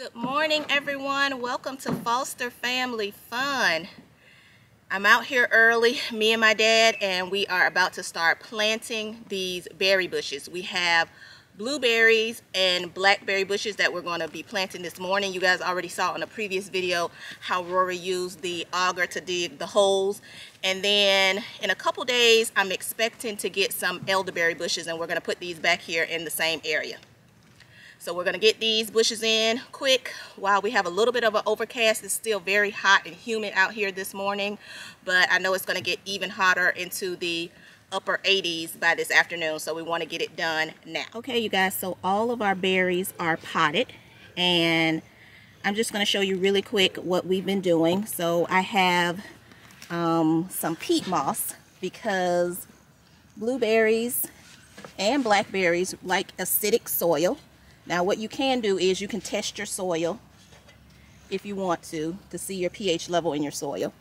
Good morning everyone. Welcome to Foster Family Fun. I'm out here early, me and my dad, and we are about to start planting these berry bushes. We have blueberries and blackberry bushes that we're going to be planting this morning. You guys already saw in a previous video how Rory used the auger to dig the holes. And then in a couple days, I'm expecting to get some elderberry bushes and we're going to put these back here in the same area. So we're going to get these bushes in quick while we have a little bit of an overcast. It's still very hot and humid out here this morning, but I know it's going to get even hotter into the upper 80s by this afternoon so we want to get it done now okay you guys so all of our berries are potted and I'm just going to show you really quick what we've been doing so I have um, some peat moss because blueberries and blackberries like acidic soil now what you can do is you can test your soil if you want to to see your pH level in your soil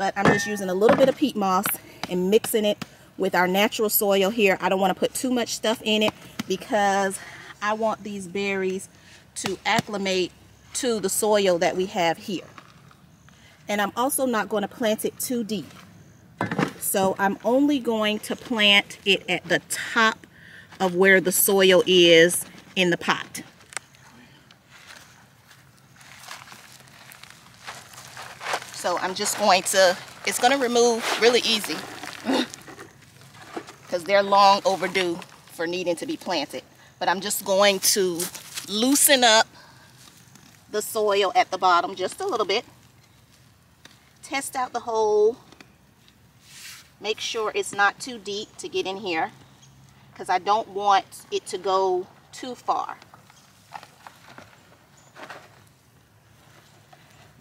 but I'm just using a little bit of peat moss and mixing it with our natural soil here. I don't want to put too much stuff in it because I want these berries to acclimate to the soil that we have here. And I'm also not going to plant it too deep. So I'm only going to plant it at the top of where the soil is in the pot. So I'm just going to, it's going to remove really easy because they're long overdue for needing to be planted. But I'm just going to loosen up the soil at the bottom just a little bit. Test out the hole. Make sure it's not too deep to get in here because I don't want it to go too far.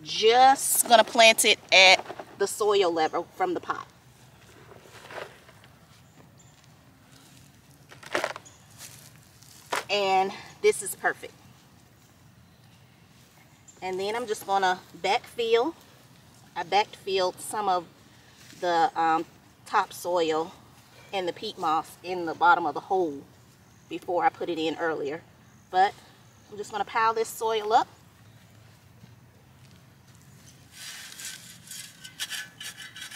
Just to plant it at the soil level from the pot. and this is perfect. And then I'm just to backfill. I backfilled some of the um, topsoil and the peat moss in the bottom of the hole before I put it in earlier. But I'm just going to pile this soil up.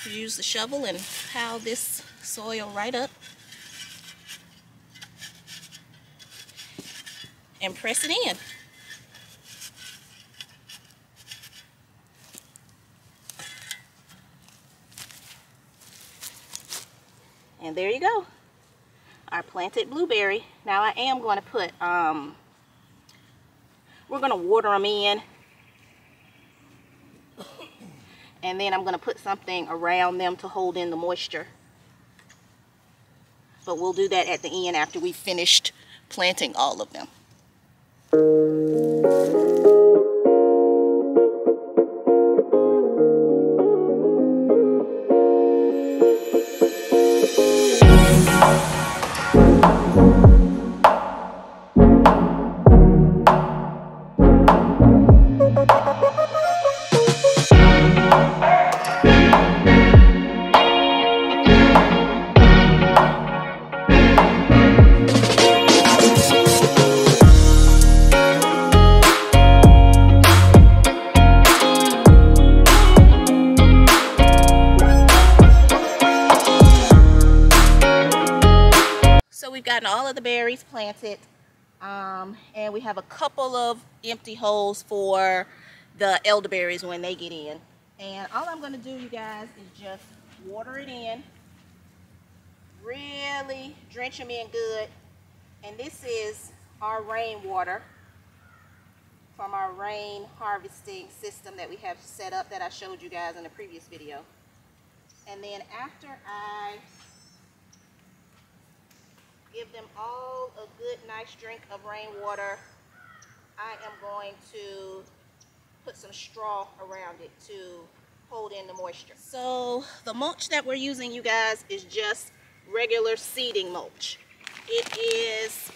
Use the shovel and pile this soil right up. and press it in. And there you go. Our planted blueberry. Now I am going to put, um, we're going to water them in. And then I'm going to put something around them to hold in the moisture. But we'll do that at the end after we've finished planting all of them. Berries planted. Um, and we have a couple of empty holes for the elderberries when they get in. And all I'm going to do, you guys, is just water it in. Really drench them in good. And this is our rainwater from our rain harvesting system that we have set up that I showed you guys in the previous video. And then after I give them all a good nice drink of rainwater. I am going to put some straw around it to hold in the moisture. So the mulch that we're using you guys is just regular seeding mulch. It is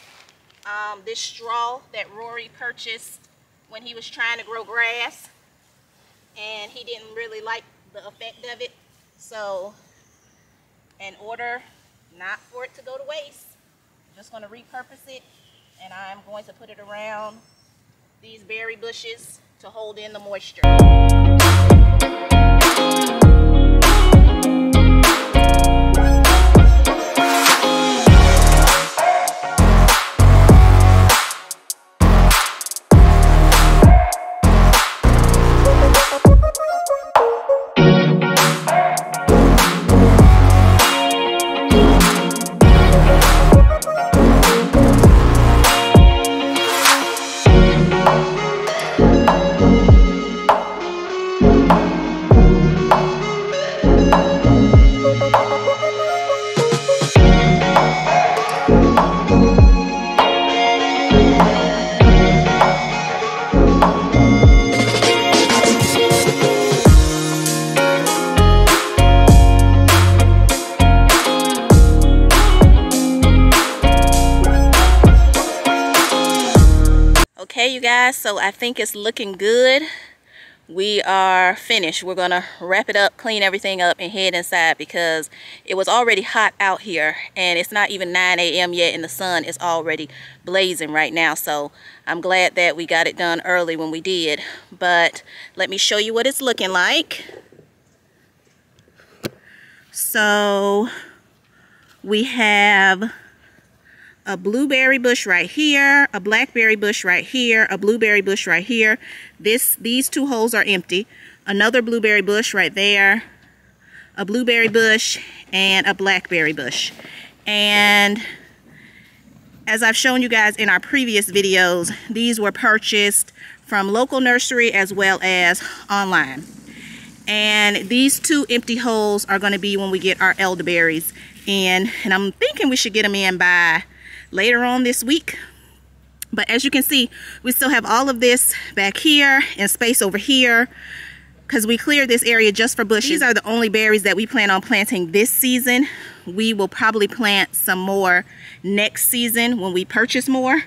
um, this straw that Rory purchased when he was trying to grow grass and he didn't really like the effect of it. So in order not for it to go to waste, just going to repurpose it and I'm going to put it around these berry bushes to hold in the moisture. You guys, so I think it's looking good. We are finished. We're to wrap it up, clean everything up, and head inside because it was already hot out here. And it's not even 9 a.m. yet, and the sun is already blazing right now. So I'm glad that we got it done early when we did. But let me show you what it's looking like. So we have a blueberry bush right here, a blackberry bush right here, a blueberry bush right here. This, These two holes are empty. Another blueberry bush right there, a blueberry bush, and a blackberry bush. And as I've shown you guys in our previous videos, these were purchased from local nursery as well as online. And these two empty holes are going to be when we get our elderberries in. And I'm thinking we should get them in by later on this week. But as you can see, we still have all of this back here and space over here because we cleared this area just for bushes. These are the only berries that we plan on planting this season. We will probably plant some more next season when we purchase more.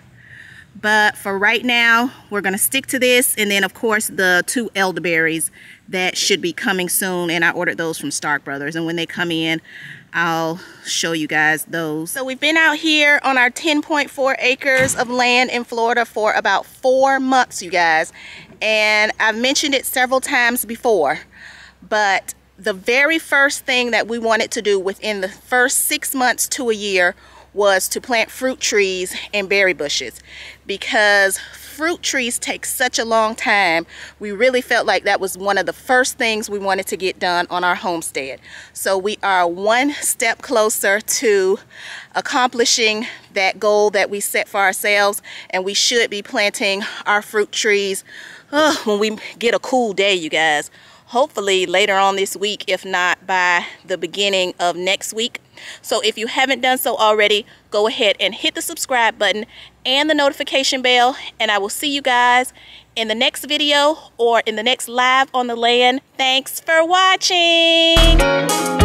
But for right now, we're going to stick to this. And then, of course, the two elderberries that should be coming soon. And I ordered those from Stark Brothers. And when they come in, I'll show you guys those. So we've been out here on our 10.4 acres of land in Florida for about four months, you guys. And I've mentioned it several times before, but the very first thing that we wanted to do within the first six months to a year was to plant fruit trees and berry bushes because fruit trees take such a long time, we really felt like that was one of the first things we wanted to get done on our homestead. So we are one step closer to accomplishing that goal that we set for ourselves and we should be planting our fruit trees uh, when we get a cool day, you guys hopefully later on this week, if not by the beginning of next week. So if you haven't done so already, go ahead and hit the subscribe button and the notification bell. And I will see you guys in the next video or in the next live on the land. Thanks for watching.